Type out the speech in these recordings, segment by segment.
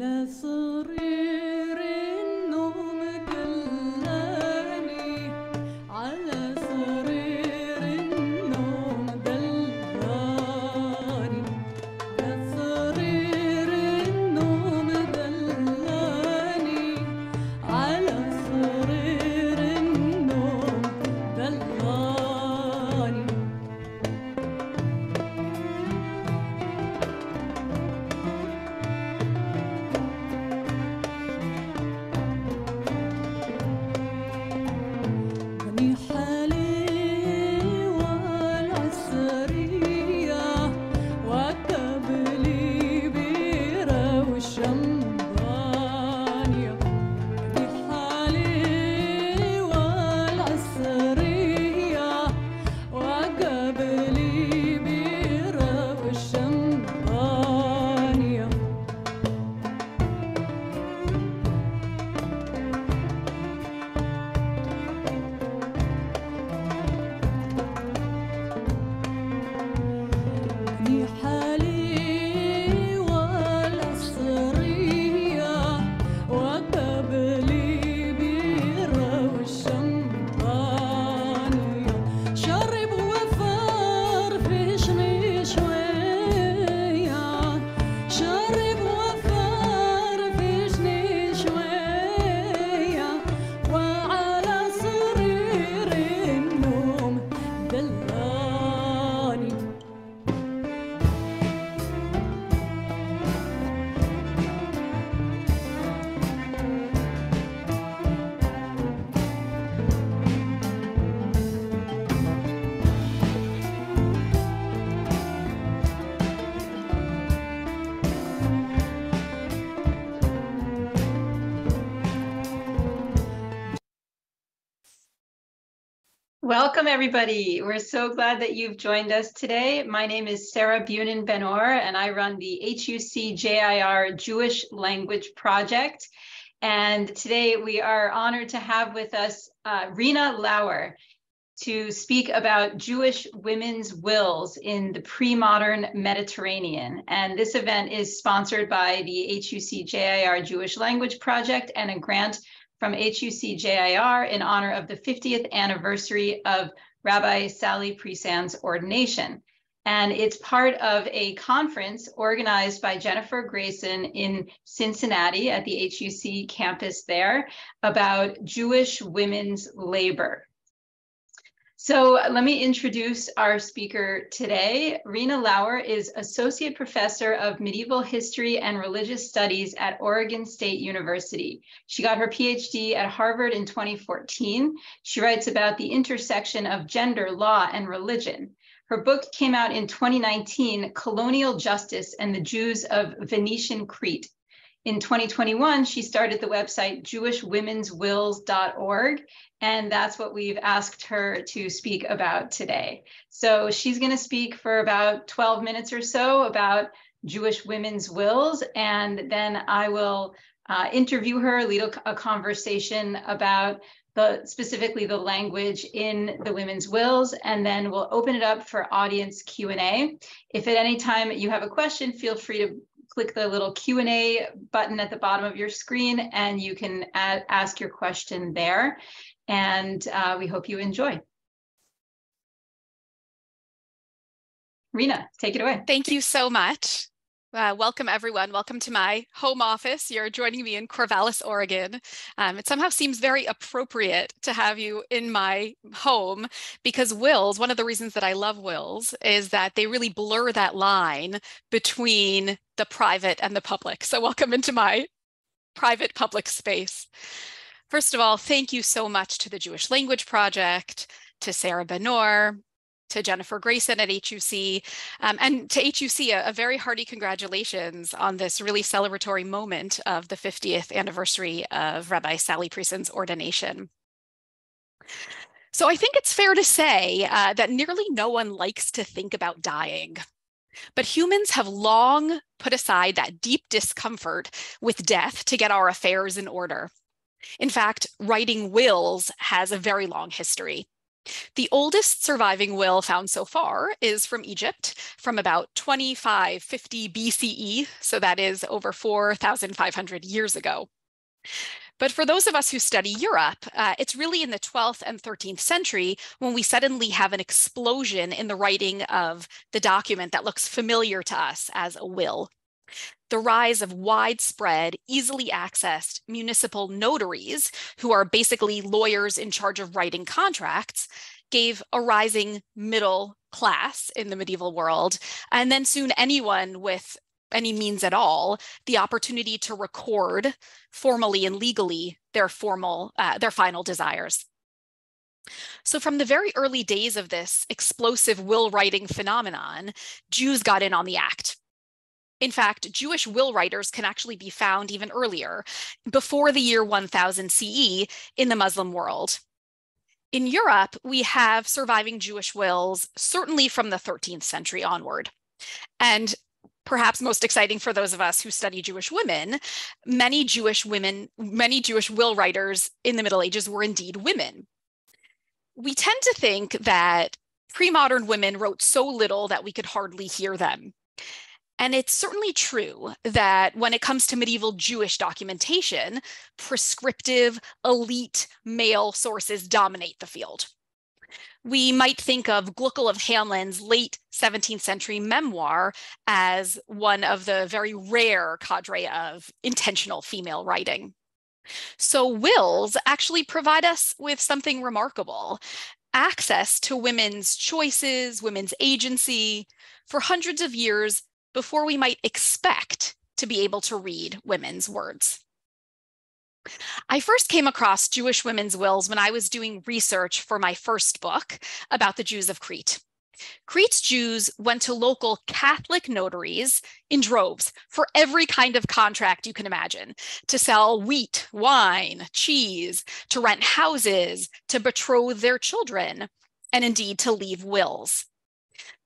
على Welcome, everybody. We're so glad that you've joined us today. My name is Sarah Bunin Benor, and I run the HUC JIR Jewish Language Project. And today we are honored to have with us uh, Rena Lauer to speak about Jewish women's wills in the pre-modern Mediterranean. And this event is sponsored by the HUC JIR Jewish Language Project and a grant from HUCJIR in honor of the 50th anniversary of Rabbi Sally Priesand's ordination. And it's part of a conference organized by Jennifer Grayson in Cincinnati at the HUC campus there about Jewish women's labor. So let me introduce our speaker today. Rena Lauer is Associate Professor of Medieval History and Religious Studies at Oregon State University. She got her PhD at Harvard in 2014. She writes about the intersection of gender, law, and religion. Her book came out in 2019, Colonial Justice and the Jews of Venetian Crete. In 2021, she started the website jewishwomenswills.org, and that's what we've asked her to speak about today. So she's going to speak for about 12 minutes or so about Jewish women's wills, and then I will uh, interview her, lead a, a conversation about the specifically the language in the women's wills, and then we'll open it up for audience Q&A. If at any time you have a question, feel free to click the little Q&A button at the bottom of your screen and you can add, ask your question there. And uh, we hope you enjoy. Rena, take it away. Thank you so much. Uh, welcome, everyone. Welcome to my home office. You're joining me in Corvallis, Oregon. Um, it somehow seems very appropriate to have you in my home because wills, one of the reasons that I love wills is that they really blur that line between the private and the public. So, welcome into my private public space. First of all, thank you so much to the Jewish Language Project, to Sarah Benor, to Jennifer Grayson at HUC, um, and to HUC, a, a, very hearty congratulations on this really celebratory moment of the 50th anniversary of Rabbi Sally Priesand's ordination. So I think it's fair to say uh, that nearly no one likes to think about dying. But humans have long put aside that deep discomfort with death to get our affairs in order. In fact, writing wills has a very long history. The oldest surviving will found so far is from Egypt from about 2550 BCE, so that is over 4,500 years ago. But for those of us who study Europe, uh, it's really in the 12th and 13th century when we suddenly have an explosion in the writing of the document that looks familiar to us as a will. The rise of widespread, easily accessed municipal notaries, who are basically lawyers in charge of writing contracts, gave a rising middle class in the medieval world, and then soon anyone with any means at all the opportunity to record formally and legally their formal uh, their final desires. So from the very early days of this explosive will writing phenomenon jews got in on the act in fact jewish will writers can actually be found even earlier before the year 1000 ce in the muslim world in europe we have surviving jewish wills certainly from the 13th century onward and perhaps most exciting for those of us who study Jewish women, many Jewish women, many Jewish will writers in the Middle Ages were indeed women. We tend to think that pre modern women wrote so little that we could hardly hear them. And it's certainly true that when it comes to medieval Jewish documentation, prescriptive, elite male sources dominate the field we might think of Gluckel of Hamelin's late 17th century memoir as one of the very rare cadre of intentional female writing. So, wills actually provide us with something remarkable access to women's choices, women's agency for hundreds of years before we might expect to be able to read women's words. I first came across Jewish women's wills when I was doing research for my first book about the Jews of Crete. Crete's Jews went to local Catholic notaries in droves for every kind of contract you can imagine to sell wheat, wine, cheese, to rent houses, to betroth their children, and indeed to leave wills.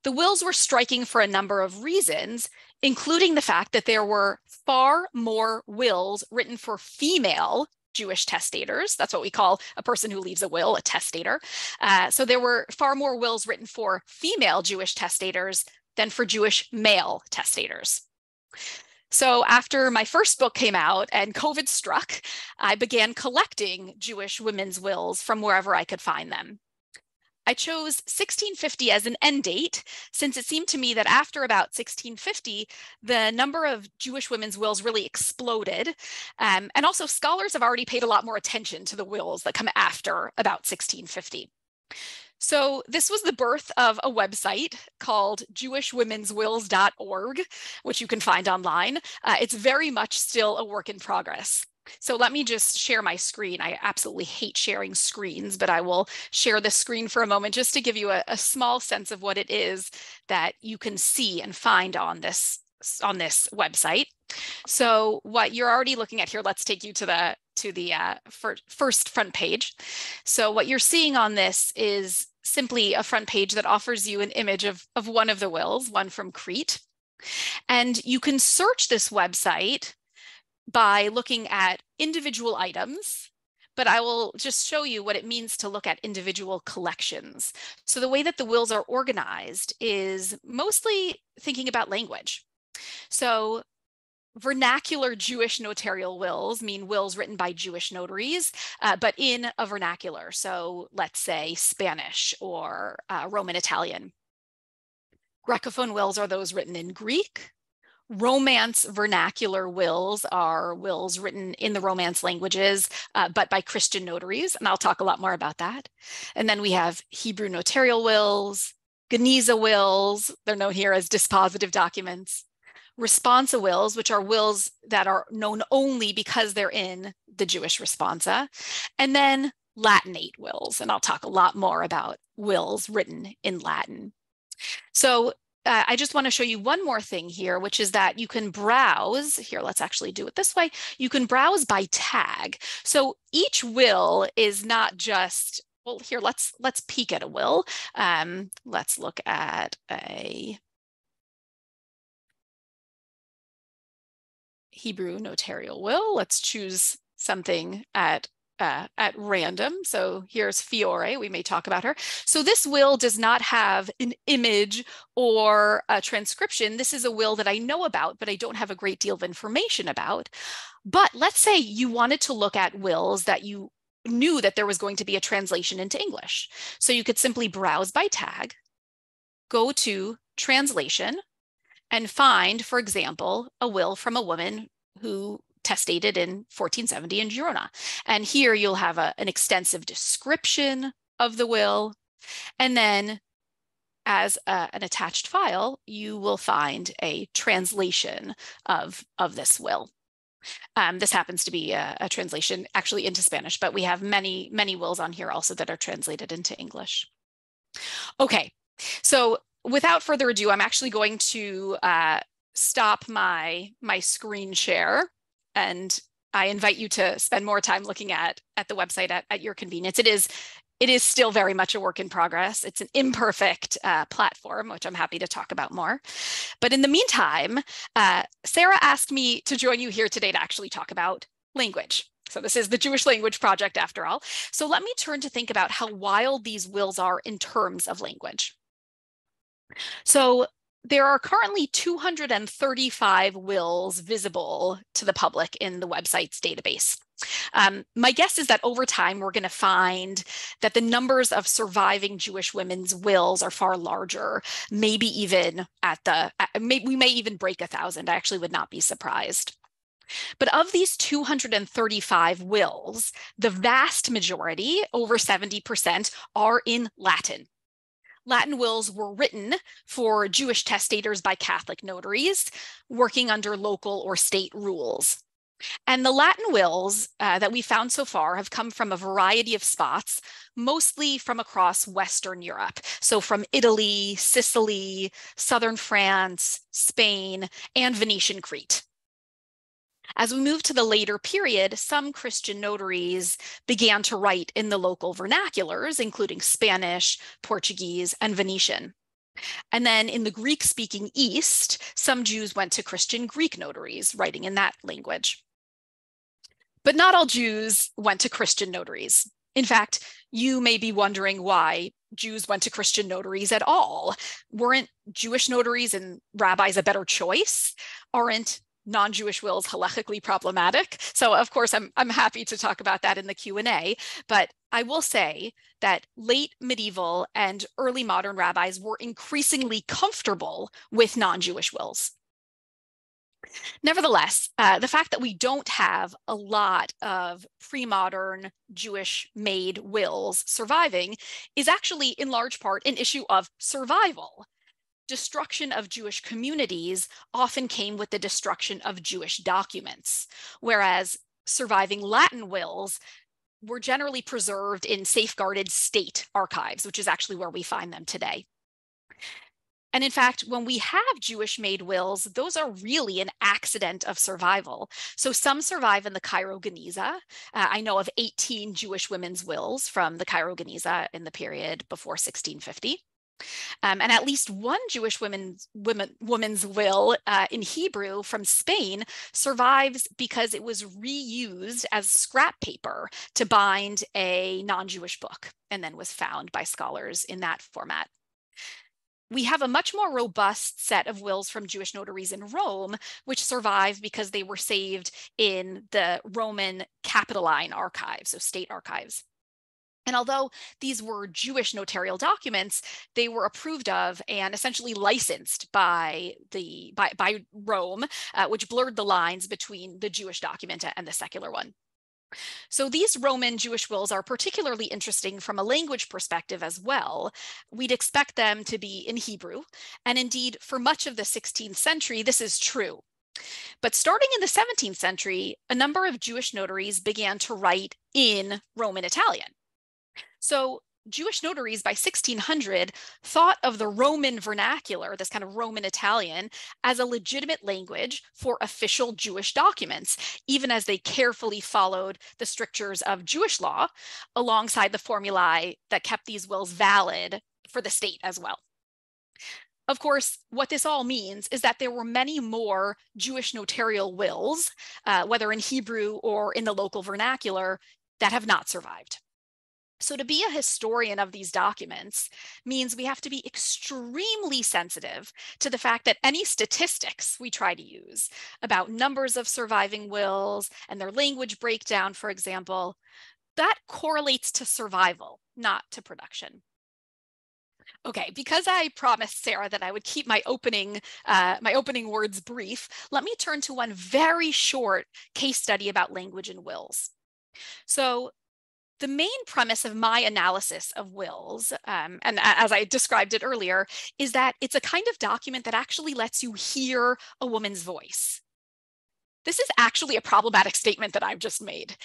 The wills were striking for a number of reasons, including the fact that there were far more wills written for female Jewish testators. That's what we call a person who leaves a will, a testator. Uh, so there were far more wills written for female Jewish testators than for Jewish male testators. So after my first book came out and COVID struck, I began collecting Jewish women's wills from wherever I could find them. I chose 1650 as an end date, since it seemed to me that after about 1650, the number of Jewish women's wills really exploded. Um, and also, scholars have already paid a lot more attention to the wills that come after about 1650. So, this was the birth of a website called jewishwomenswills.org, which you can find online. Uh, it's very much still a work in progress. So let me just share my screen. I absolutely hate sharing screens, but I will share the screen for a moment just to give you a, a small sense of what it is that you can see and find on this on this website. So what you're already looking at here, let's take you to the to the uh, first front page. So what you're seeing on this is simply a front page that offers you an image of, of one of the wills, one from Crete. And you can search this website by looking at individual items, but I will just show you what it means to look at individual collections. So the way that the wills are organized is mostly thinking about language. So vernacular Jewish notarial wills mean wills written by Jewish notaries, uh, but in a vernacular. So let's say Spanish or uh, Roman Italian. Grecophone wills are those written in Greek, Romance vernacular wills are wills written in the Romance languages, uh, but by Christian notaries, and I'll talk a lot more about that. And then we have Hebrew notarial wills, Geniza wills, they're known here as dispositive documents, responsa wills, which are wills that are known only because they're in the Jewish responsa, and then Latinate wills, and I'll talk a lot more about wills written in Latin. So uh, I just want to show you one more thing here, which is that you can browse. Here, let's actually do it this way. You can browse by tag. So each will is not just well. Here, let's let's peek at a will. Um, let's look at a Hebrew notarial will. Let's choose something at uh, at random. So here's Fiore, we may talk about her. So this will does not have an image or a transcription. This is a will that I know about, but I don't have a great deal of information about. But let's say you wanted to look at wills that you knew that there was going to be a translation into English. So you could simply browse by tag, go to translation, and find, for example, a will from a woman who testated in 1470 in Girona. And here you'll have a, an extensive description of the will. And then as a, an attached file, you will find a translation of, of this will. Um, this happens to be a, a, translation actually into Spanish, but we have many, many wills on here also that are translated into English. Okay, so without further ado, I'm actually going to uh, stop my, my screen share and I invite you to spend more time looking at, at the website at, at your convenience. It is it is still very much a work in progress. It's an imperfect uh, platform, which I'm happy to talk about more. But in the meantime, uh, Sarah asked me to join you here today to actually talk about language. So this is the Jewish Language Project after all. So let me turn to think about how wild these wills are in terms of language. So there are currently 235 wills visible to the public in the website's database. Um, my guess is that over time, we're going to find that the numbers of surviving Jewish women's wills are far larger, maybe even at the, we may even break a thousand. I actually would not be surprised. But of these 235 wills, the vast majority, over 70%, are in Latin. Latin wills were written for Jewish testators by Catholic notaries working under local or state rules. And the Latin wills uh, that we found so far have come from a variety of spots, mostly from across Western Europe. So from Italy, Sicily, Southern France, Spain, and Venetian Crete. As we move to the later period, some Christian notaries began to write in the local vernaculars, including Spanish, Portuguese, and Venetian. And then in the Greek speaking East, some Jews went to Christian Greek notaries, writing in that language. But not all Jews went to Christian notaries. In fact, you may be wondering why Jews went to Christian notaries at all. Weren't Jewish notaries and rabbis a better choice? Aren't non-Jewish wills halachically problematic. So of course, I'm, I'm happy to talk about that in the Q&A, but I will say that late medieval and early modern rabbis were increasingly comfortable with non-Jewish wills. Nevertheless, uh, the fact that we don't have a lot of pre-modern Jewish made wills surviving is actually in large part an issue of survival destruction of Jewish communities often came with the destruction of Jewish documents, whereas surviving Latin wills were generally preserved in safeguarded state archives, which is actually where we find them today. And in fact, when we have Jewish made wills, those are really an accident of survival. So some survive in the Cairo Geniza. Uh, I know of 18 Jewish women's wills from the Cairo Geniza in the period before 1650. Um, and at least one Jewish women's, women, woman's will uh, in Hebrew from Spain survives because it was reused as scrap paper to bind a non-Jewish book and then was found by scholars in that format. We have a much more robust set of wills from Jewish notaries in Rome, which survive because they were saved in the Roman Capitoline archives, so state archives. And although these were Jewish notarial documents, they were approved of and essentially licensed by the by, by Rome, uh, which blurred the lines between the Jewish document and the secular one. So these Roman Jewish wills are particularly interesting from a language perspective as well. We'd expect them to be in Hebrew, and indeed, for much of the 16th century, this is true. But starting in the 17th century, a number of Jewish notaries began to write in Roman Italian. So Jewish notaries by 1600 thought of the Roman vernacular, this kind of Roman Italian, as a legitimate language for official Jewish documents, even as they carefully followed the strictures of Jewish law alongside the formulae that kept these wills valid for the state as well. Of course, what this all means is that there were many more Jewish notarial wills, uh, whether in Hebrew or in the local vernacular, that have not survived. So, to be a historian of these documents means we have to be extremely sensitive to the fact that any statistics we try to use about numbers of surviving wills and their language breakdown, for example, that correlates to survival, not to production. Okay, because I promised Sarah that I would keep my opening uh, my opening words brief, let me turn to one very short case study about language and wills. So the main premise of my analysis of wills, um, and as I described it earlier, is that it's a kind of document that actually lets you hear a woman's voice. This is actually a problematic statement that I've just made.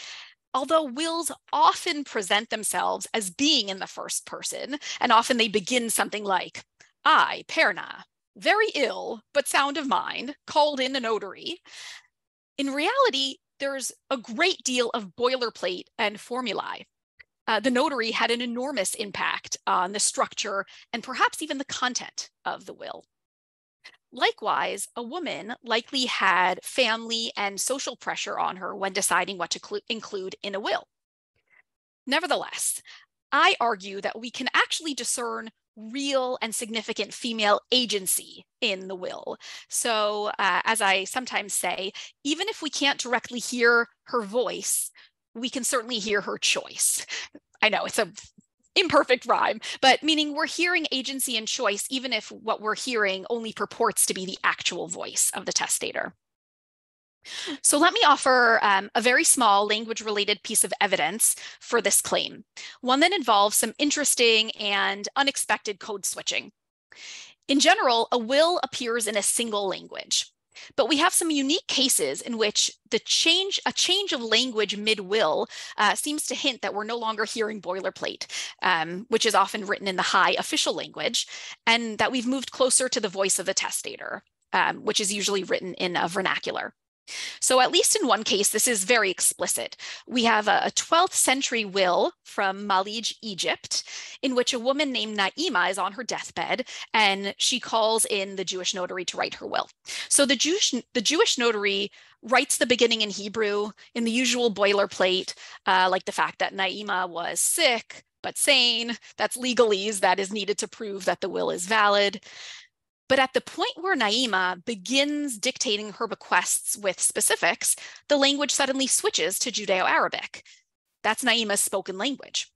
Although wills often present themselves as being in the first person, and often they begin something like, I, Perna, very ill, but sound of mind, called in a notary. In reality, there's a great deal of boilerplate and formulae. Uh, the notary had an enormous impact on the structure and perhaps even the content of the will. Likewise, a woman likely had family and social pressure on her when deciding what to include in a will. Nevertheless, I argue that we can actually discern real and significant female agency in the will. So, uh, as I sometimes say, even if we can't directly hear her voice, we can certainly hear her choice. I know it's a imperfect rhyme, but meaning we're hearing agency and choice, even if what we're hearing only purports to be the actual voice of the testator. So let me offer um, a very small language related piece of evidence for this claim, one that involves some interesting and unexpected code switching. In general, a will appears in a single language. But we have some unique cases in which the change, a change of language mid-will uh, seems to hint that we're no longer hearing boilerplate, um, which is often written in the high official language, and that we've moved closer to the voice of the testator, um, which is usually written in a vernacular. So at least in one case, this is very explicit. We have a 12th century will from Malij, Egypt, in which a woman named Naima is on her deathbed and she calls in the Jewish notary to write her will. So the Jewish, the Jewish notary writes the beginning in Hebrew in the usual boilerplate, uh, like the fact that Naima was sick, but sane. That's legalese that is needed to prove that the will is valid. But at the point where Naima begins dictating her bequests with specifics, the language suddenly switches to Judeo Arabic. That's Naima's spoken language.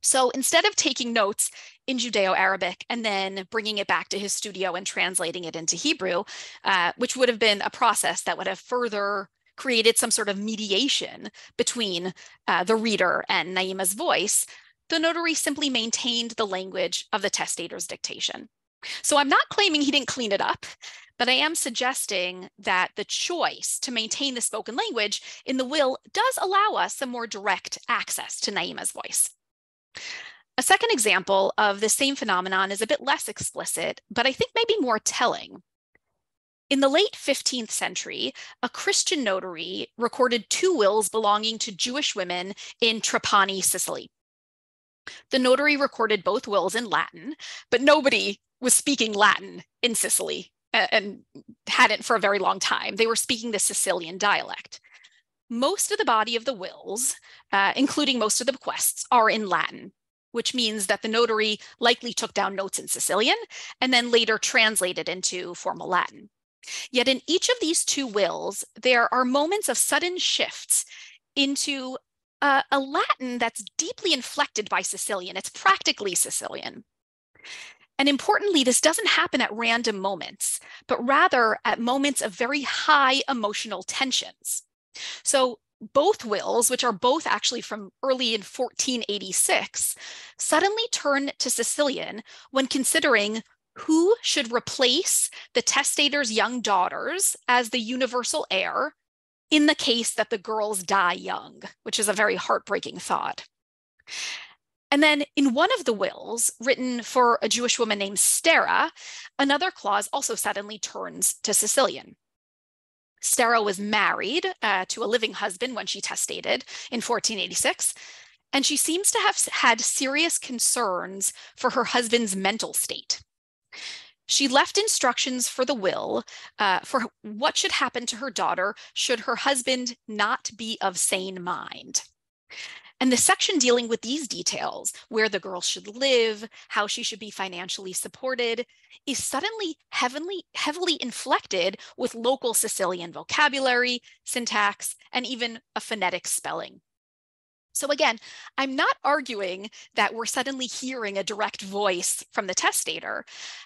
So instead of taking notes in Judeo Arabic and then bringing it back to his studio and translating it into Hebrew, uh, which would have been a process that would have further created some sort of mediation between uh, the reader and Naima's voice, the notary simply maintained the language of the testator's dictation. So I'm not claiming he didn't clean it up, but I am suggesting that the choice to maintain the spoken language in the will does allow us some more direct access to Naima's voice. A second example of the same phenomenon is a bit less explicit, but I think maybe more telling. In the late 15th century, a Christian notary recorded two wills belonging to Jewish women in Trapani, Sicily. The notary recorded both wills in Latin, but nobody was speaking Latin in Sicily and hadn't for a very long time. They were speaking the Sicilian dialect. Most of the body of the wills, uh, including most of the bequests, are in Latin, which means that the notary likely took down notes in Sicilian and then later translated into formal Latin. Yet in each of these two wills, there are moments of sudden shifts into uh, a Latin that's deeply inflected by Sicilian. It's practically Sicilian. And importantly, this doesn't happen at random moments, but rather at moments of very high emotional tensions. So both wills, which are both actually from early in 1486, suddenly turn to Sicilian when considering who should replace the testator's young daughters as the universal heir in the case that the girls die young, which is a very heartbreaking thought. And then in one of the wills, written for a Jewish woman named Stera, another clause also suddenly turns to Sicilian. Stera was married uh, to a living husband when she testated in 1486, and she seems to have had serious concerns for her husband's mental state. She left instructions for the will uh, for what should happen to her daughter should her husband not be of sane mind. And the section dealing with these details, where the girl should live, how she should be financially supported, is suddenly heavily, heavily inflected with local Sicilian vocabulary, syntax, and even a phonetic spelling. So again, I'm not arguing that we're suddenly hearing a direct voice from the testator.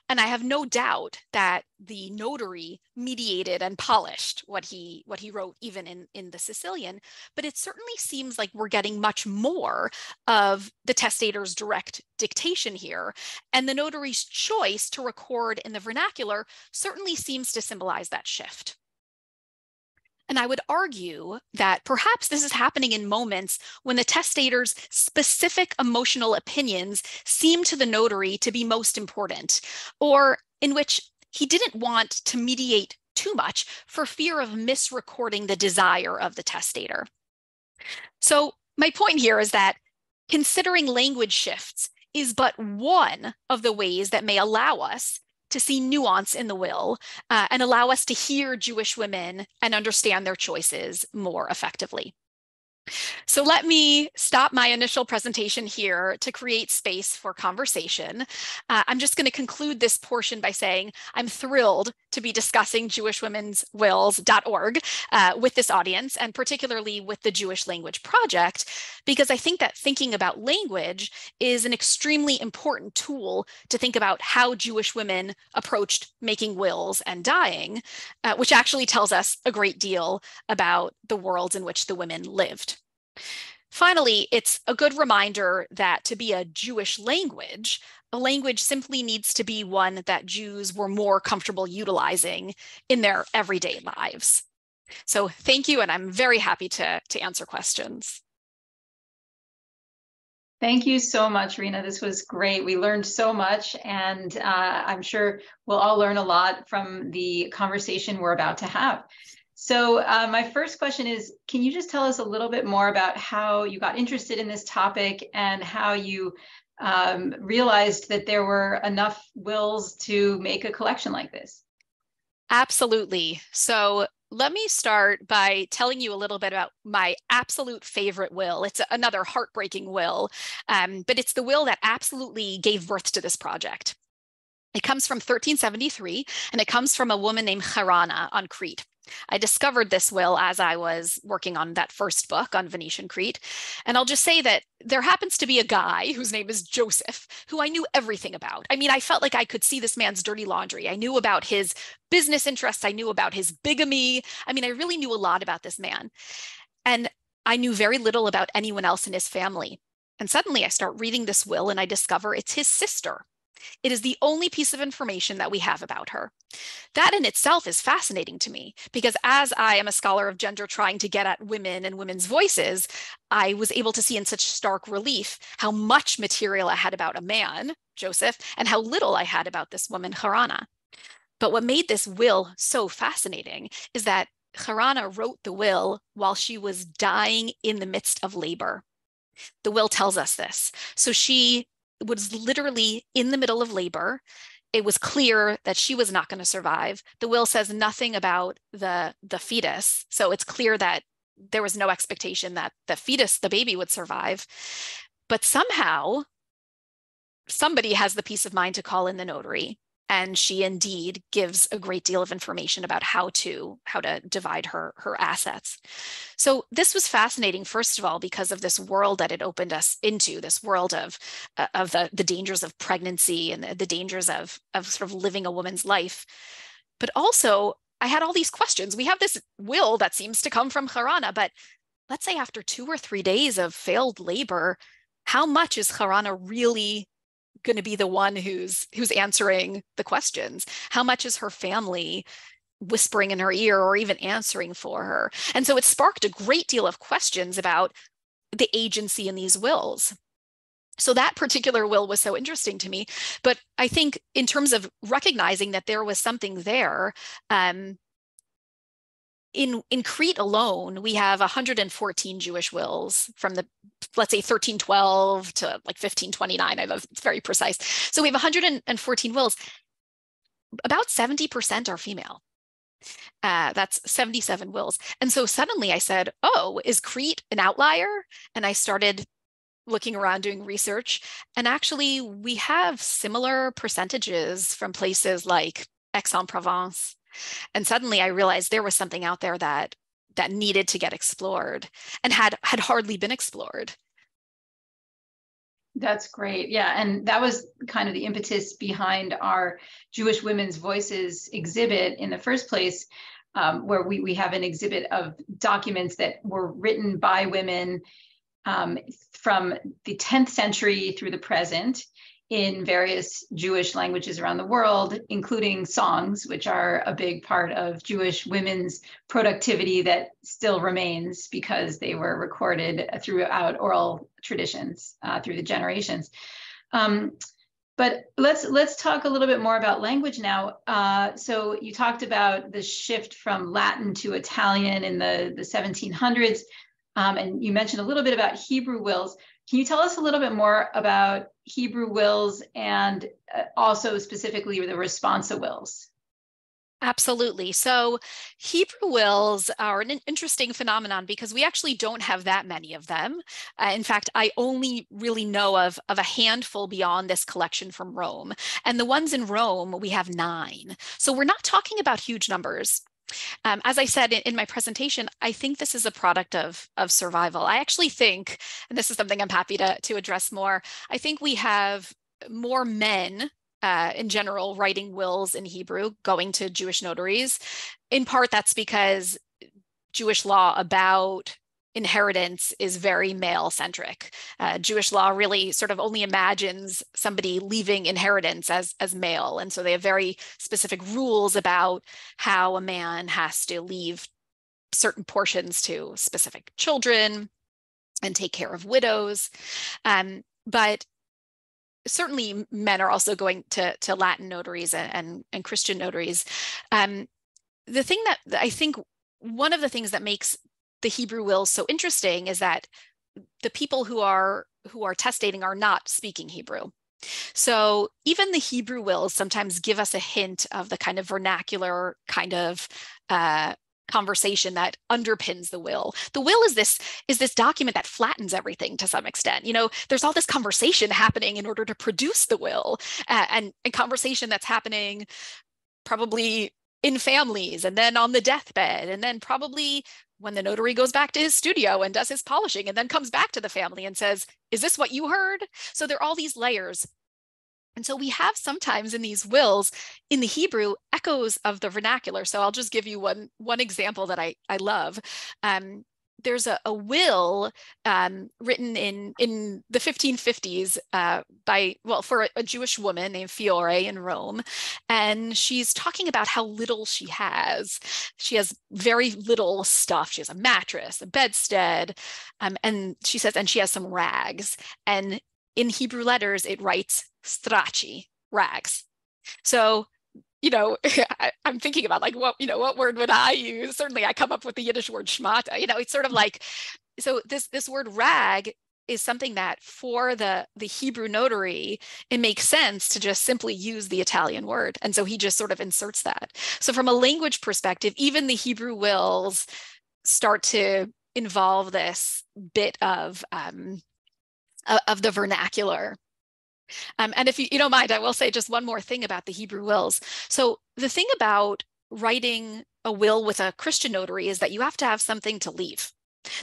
And I have no doubt that the notary mediated and polished what he what he wrote even in, in the Sicilian. But it certainly seems like we're getting much more of the testator's direct dictation here. And the notary's choice to record in the vernacular certainly seems to symbolize that shift. And I would argue that perhaps this is happening in moments when the testator's specific emotional opinions seem to the notary to be most important, or in which he didn't want to mediate too much for fear of misrecording the desire of the testator. So, my point here is that considering language shifts is but one of the ways that may allow us to see nuance in the will uh, and allow us to hear Jewish women and understand their choices more effectively. So let me stop my initial presentation here to create space for conversation. Uh, I'm just going to conclude this portion by saying I'm thrilled to be discussing jewishwomenswills.org uh, with this audience and particularly with the Jewish Language Project, because I think that thinking about language is an extremely important tool to think about how Jewish women approached making wills and dying, uh, which actually tells us a great deal about the worlds in which the women lived. Finally, it's a good reminder that to be a Jewish language, a language simply needs to be one that Jews were more comfortable utilizing in their everyday lives. So thank you, and I'm very happy to, to answer questions. Thank you so much, Rena. This was great. We learned so much, and uh, I'm sure we'll all learn a lot from the conversation we're about to have. So uh, my first question is, can you just tell us a little bit more about how you got interested in this topic and how you um, realized that there were enough wills to make a collection like this? Absolutely. So let me start by telling you a little bit about my absolute favorite will. It's another heartbreaking will, um, but it's the will that absolutely gave birth to this project. It comes from 1373, and it comes from a woman named Charana on Crete. I discovered this will as I was working on that first book on Venetian Crete. And I'll just say that there happens to be a guy whose name is Joseph, who I knew everything about. I mean, I felt like I could see this man's dirty laundry. I knew about his business interests, I knew about his bigamy. I mean, I really knew a lot about this man. And I knew very little about anyone else in his family. And suddenly I start reading this will and I discover it's his sister. It is the only piece of information that we have about her. That in itself is fascinating to me because as I am a scholar of gender trying to get at women and women's voices, I was able to see in such stark relief how much material I had about a man, Joseph, and how little I had about this woman, Harana. But what made this will so fascinating is that Harana wrote the will while she was dying in the midst of labor. The will tells us this. So she was literally in the middle of labor. It was clear that she was not going to survive. The will says nothing about the the fetus, so it's clear that there was no expectation that the fetus, the baby, would survive. But somehow, somebody has the peace of mind to call in the notary and she indeed gives a great deal of information about how to how to divide her her assets. So this was fascinating first of all because of this world that it opened us into this world of uh, of the, the dangers of pregnancy and the, the dangers of of sort of living a woman's life. But also i had all these questions. We have this will that seems to come from harana but let's say after two or three days of failed labor how much is harana really going to be the one who's who's answering the questions? How much is her family whispering in her ear or even answering for her? And so it sparked a great deal of questions about the agency in these wills. So that particular will was so interesting to me but i think in terms of recognizing that there was something there um, in in Crete alone, we have 114 Jewish wills from the let's say 1312 to like 1529. I love it's very precise. So we have 114 wills. About 70% are female. Uh, that's 77 wills. And so suddenly I said, oh, is Crete an outlier? And I started looking around doing research. And actually, we have similar percentages from places like Aix-en-Provence. And suddenly I realized there was something out there that that needed to get explored and had had hardly been explored. That's great. Yeah. And that was kind of the impetus behind our Jewish Women's Voices exhibit in the first place, um, where we, we have an exhibit of documents that were written by women um, from the 10th century through the present in various Jewish languages around the world, including songs, which are a big part of Jewish women's productivity that still remains because they were recorded throughout oral traditions uh, through the generations. Um, but let's let's talk a little bit more about language now. Uh, so you talked about the shift from Latin to Italian in the, the 1700s. Um, and you mentioned a little bit about Hebrew wills. Can you tell us a little bit more about Hebrew wills and uh, also specifically the responsa wills? Absolutely. So Hebrew wills are an interesting phenomenon because we actually don't have that many of them. Uh, in fact, I only really know of, of a handful beyond this collection from Rome. And the ones in Rome, we have nine. So we're not talking about huge numbers. Um, as I said in, in, my presentation, I think this is a product of, of survival. I actually think, and this is something I'm happy to, to address more, I think we have more men uh, in general writing wills in Hebrew going to Jewish notaries. In part, that's because Jewish law about inheritance is very male centric. Uh, Jewish law really sort of only imagines somebody leaving inheritance as, as male. And so they have very specific rules about how a man has to leave certain portions to specific children and take care of widows. Um, but certainly men are also going to, to Latin notaries and, and, and Christian notaries. Um, the thing that I think one of the things that makes the Hebrew wills so interesting is that the people who are who are testating are not speaking Hebrew. So even the Hebrew wills sometimes give us a hint of the kind of vernacular kind of uh, conversation that underpins the will. The will is this is this document that flattens everything to some extent. You know, there's all this conversation happening in order to produce the will, uh, and and conversation that's happening probably in families and then on the deathbed and then probably when the notary goes back to his studio and does his polishing and then comes back to the family and says, Is this what you heard? So there are all these layers. And so we have sometimes in these wills in the Hebrew echoes of the vernacular. So I'll just give you one, one example that I, I love. Um, there's a, a will um, written in in the 1550s uh, by well for a, a, Jewish woman named Fiore in Rome, and she's talking about how little she has. She has very little stuff. She has a mattress, a bedstead, um, and she says, and she has some rags. And in Hebrew letters, it writes stracci, rags. So you know, I, am thinking about like what, you know, what word would I use? Certainly I come up with the Yiddish word schmata, you know, it's sort of like, so this, this word rag is something that for the, the Hebrew notary, it makes sense to just simply use the Italian word. And so he just sort of inserts that. So from a language perspective, even the Hebrew wills start to involve this bit of, um, of the vernacular um, and if you, you don't mind, I will say just one more thing about the Hebrew wills. So the thing about writing a will with a Christian notary is that you have to have something to leave.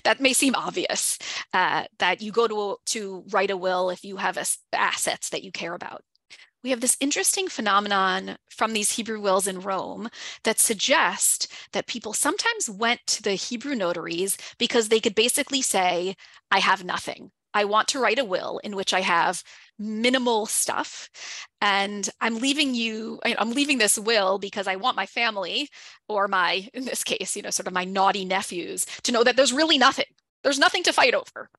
That may seem obvious uh, that you go to, to write a will if you have assets that you care about. We have this interesting phenomenon from these Hebrew wills in Rome that suggest that people sometimes went to the Hebrew notaries because they could basically say, I have nothing. I want to write a will in which I have minimal stuff and i'm leaving you i'm leaving this will because i want my family or my in this case you know sort of my naughty nephews to know that there's really nothing there's nothing to fight over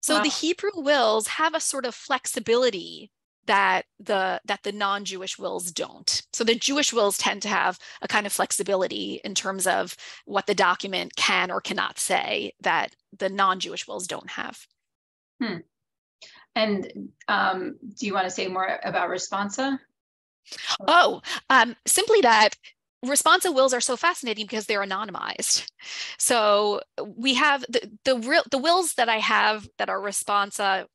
so wow. the hebrew wills have a sort of flexibility that the that the non-jewish wills don't so the jewish wills tend to have a kind of flexibility in terms of what the document can or cannot say that the non-jewish wills don't have hmm. And um, do you want to say more about responsa? Oh, um, simply that responsa wills are so fascinating because they're anonymized. So we have the the real the wills that I have that are responsa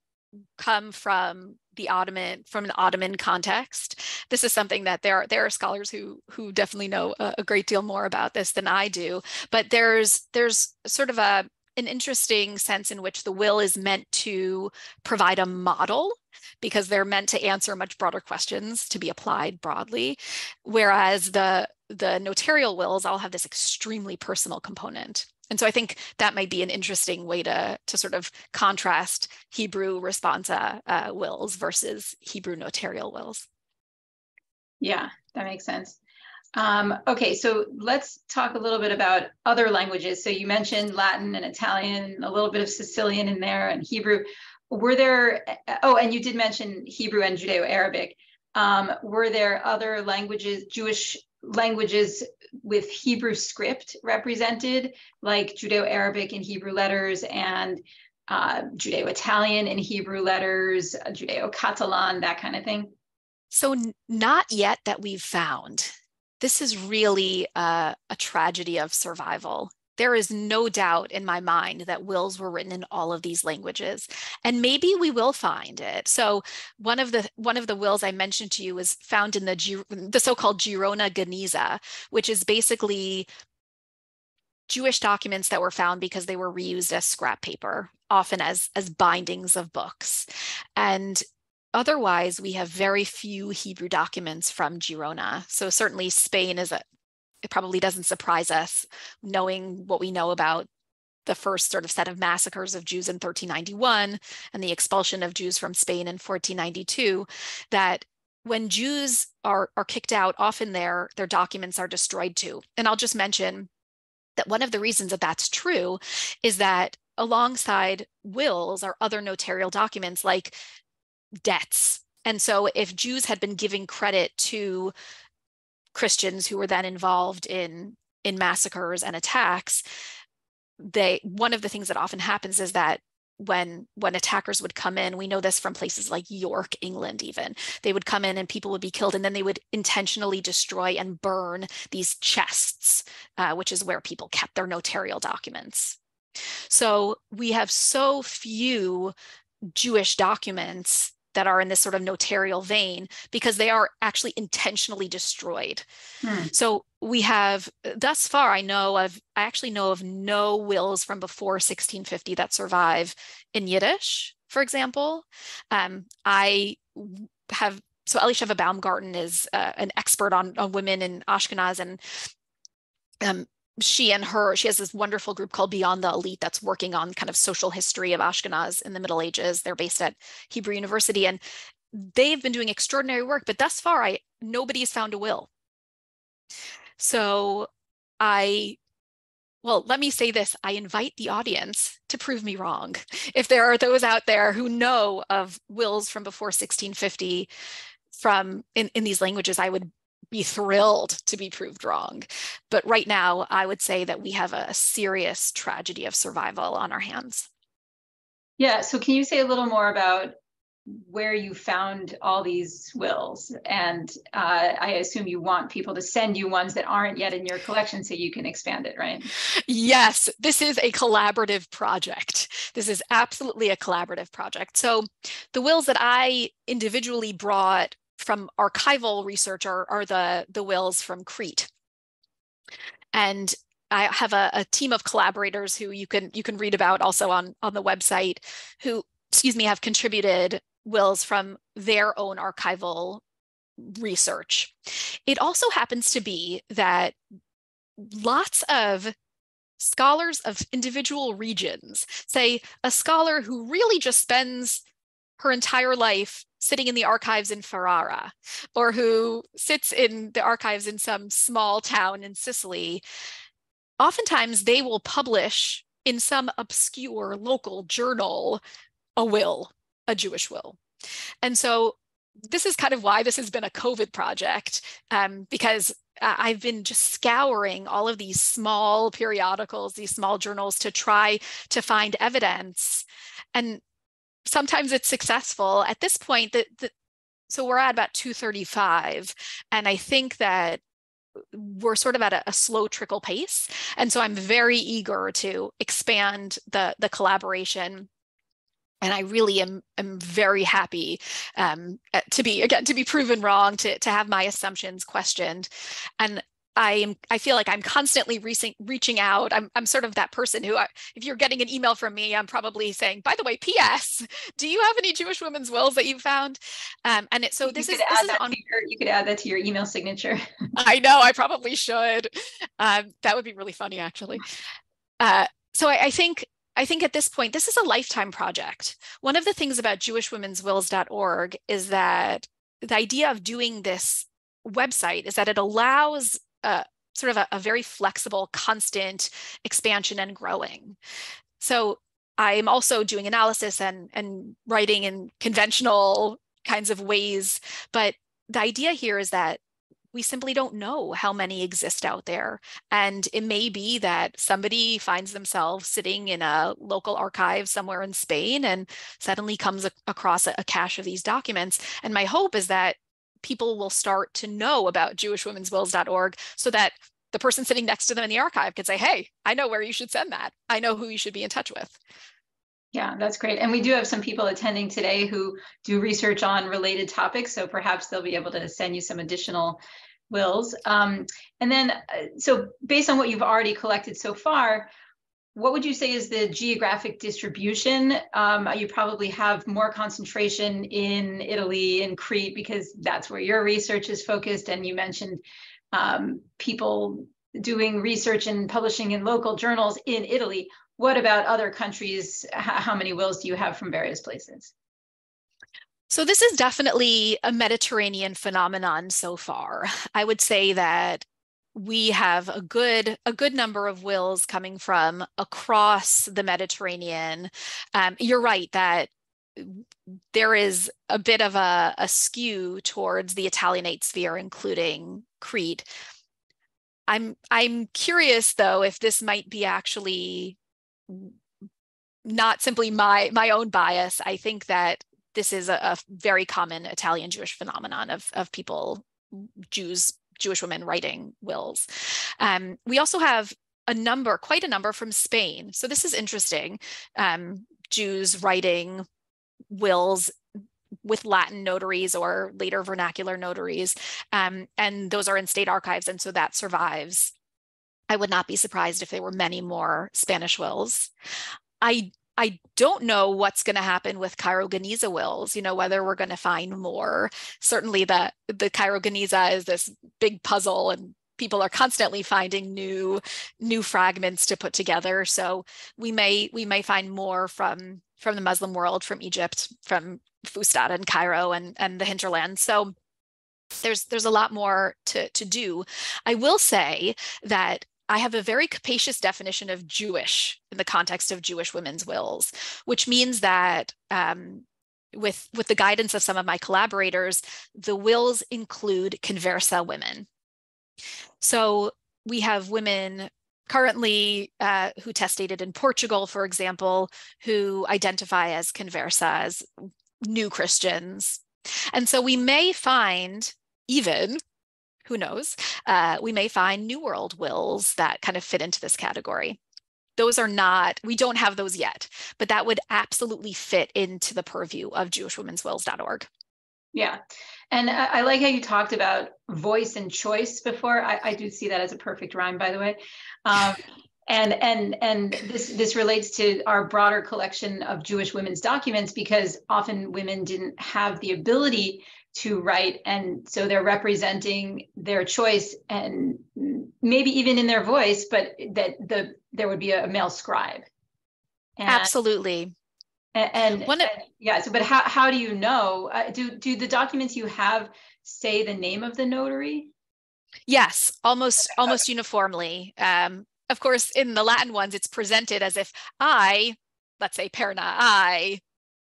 come from the Ottoman from an Ottoman context. This is something that there are there are scholars who who definitely know a, a great deal more about this than I do. But there's there's sort of a an interesting sense in which the will is meant to provide a model because they're meant to answer much broader questions to be applied broadly whereas the the notarial wills all have this extremely personal component and so I think that might be an interesting way to, to sort of contrast Hebrew responsa uh, wills versus Hebrew notarial wills. Yeah, that makes sense. Um, okay, so let's talk a little bit about other languages. So you mentioned Latin and Italian, a little bit of Sicilian in there, and Hebrew. Were there, oh, and you did mention Hebrew and Judeo Arabic. Um, were there other languages, Jewish languages with Hebrew script represented, like Judeo Arabic in Hebrew letters and uh, Judeo Italian in Hebrew letters, Judeo Catalan, that kind of thing? So, not yet that we've found. This is really uh, a tragedy of survival there is no doubt in my mind that wills were written in all of these languages and maybe we will find it so one of the one of the wills i mentioned to you was found in the the so-called girona geniza which is basically jewish documents that were found because they were reused as scrap paper often as as bindings of books and Otherwise, we have very few Hebrew documents from Girona. So certainly Spain is a, it probably doesn't surprise us knowing what we know about the first sort of set of massacres of Jews in 1391 and the expulsion of Jews from Spain in 1492 that when Jews are, are kicked out, often their, their documents are destroyed too. And I'll just mention that one of the reasons that that's true is that alongside wills are other notarial documents like debts. And so if Jews had been giving credit to Christians who were then involved in in massacres and attacks, they one of the things that often happens is that when when attackers would come in we know this from places like york england even they would come in and people would be killed and then they would intentionally destroy and burn these chests uh, which is where people kept their notarial documents. So we have so few jewish documents that are in this sort of notarial vein because they are actually intentionally destroyed. Hmm. So we have thus far, I know of, I actually know of no wills from before 1650 that survive in Yiddish, for example. Um, I have so Elisheva Baumgarten is uh, an expert on, on women in Ashkenaz and um, she and her, she has this wonderful group called Beyond the Elite that's working on kind of social history of Ashkenaz in the Middle Ages. They're based at Hebrew University and they've been doing extraordinary work, but thus far, I nobody's found a will. So I, well, let me say this I invite the audience to prove me wrong. If there are those out there who know of wills from before 1650 from in, in these languages, I would be thrilled to be proved wrong. But right now, I would say that we have a serious tragedy of survival on our hands. Yeah. So, can you say a little more about where you found all these wills? And uh, I assume you want people to send you ones that aren't yet in your collection so you can expand it, right? Yes. This is a collaborative project. This is absolutely a collaborative project. So, the wills that I individually brought from archival research are, are the, the wills from Crete. And I have a, a, team of collaborators who you can you can read about also on on the website who excuse me have contributed wills from their own archival research. It also happens to be that lots of scholars of individual regions, say a scholar who really just spends her entire life sitting in the archives in Ferrara or who sits in the archives in some small town in Sicily, oftentimes they will publish in some obscure local journal a will, a Jewish will. And so this is kind of why this has been a COVID project, um, because I've been just scouring all of these small periodicals, these small journals to try to find evidence. And sometimes it's successful. At this point, the, the so we're at about 235. And I think that we're sort of at a, a, slow trickle pace. And so I'm very eager to expand the, the collaboration and I really am am very happy um, to be again to be proven wrong, to to have my assumptions questioned, and I am I feel like I'm constantly reaching reaching out. I'm I'm sort of that person who, I, if you're getting an email from me, I'm probably saying, by the way, P.S. Do you have any Jewish women's wills that you found? Um, and it, so this is this is on. Your, you could add that to your email signature. I know I probably should. Um, that would be really funny, actually. Uh, so I, I think I think at this point, this is a lifetime project. One of the things about jewishwomenswills.org is that the idea of doing this website is that it allows sort of a, a very flexible, constant expansion and growing. So I'm also doing analysis and, and writing in conventional kinds of ways. But the idea here is that we simply don't know how many exist out there. And it may be that somebody finds themselves sitting in a local archive somewhere in Spain and suddenly comes across a, a cache of these documents. And my hope is that people will start to know about jewishwomenswills.org so that the person sitting next to them in the archive can say, hey, I know where you should send that. I know who you should be in touch with. Yeah, that's great. And we do have some people attending today who do research on related topics. So perhaps they'll be able to send you some additional wills. Um, and then, uh, so based on what you've already collected so far, what would you say is the geographic distribution? Um, you probably have more concentration in Italy and Crete because that's where your research is focused. And you mentioned um, people doing research and publishing in local journals in Italy. What about other countries? How many wills do you have from various places? So this is definitely a Mediterranean phenomenon so far. I would say that we have a good a good number of wills coming from across the Mediterranean. Um, you're right that there is a bit of a, a skew towards the Italianate sphere, including Crete. I'm I'm curious though if this might be actually not simply my my own bias. I think that this is a, a very common Italian Jewish phenomenon of, of people, Jews, Jewish women writing wills. Um, we also have a number, quite a number from Spain. So this is interesting. Um, Jews writing wills with Latin notaries or later vernacular notaries. Um, and those are in state archives. And so that survives. I would not be surprised if there were many more Spanish wills. I I don't know what's going to happen with Cairo Geniza wills, you know, whether we're going to find more. Certainly the, the Cairo Geniza is this big puzzle and people are constantly finding new new fragments to put together. So we may we may find more from from the Muslim world, from Egypt, from Fustat and Cairo and, and the hinterland. So there's there's a lot more to, to do. I will say that I have a very capacious definition of Jewish in the context of Jewish women's wills, which means that um, with, with the guidance of some of my collaborators, the wills include conversa women. So we have women currently uh, who testated in Portugal, for example, who identify as conversa, as new Christians. And so we may find even who knows? Uh, we may find New World wills that kind of fit into this category. Those are not, we don't have those yet, but that would absolutely fit into the purview of jewishwomenswills.org. Yeah. And I, I, like how you talked about voice and choice before. I, I do see that as a perfect rhyme, by the way. Um, and and and this this relates to our broader collection of Jewish women's documents because often women didn't have the ability to write. And so they're representing their choice and maybe even in their voice but that the there would be a male scribe. And, absolutely. and, and, One, and yeah so but how, how do you know? Uh, do do the documents you have say the name of the notary? Yes almost almost uniformly. Um of course in the latin ones it's presented as if i let's say perna i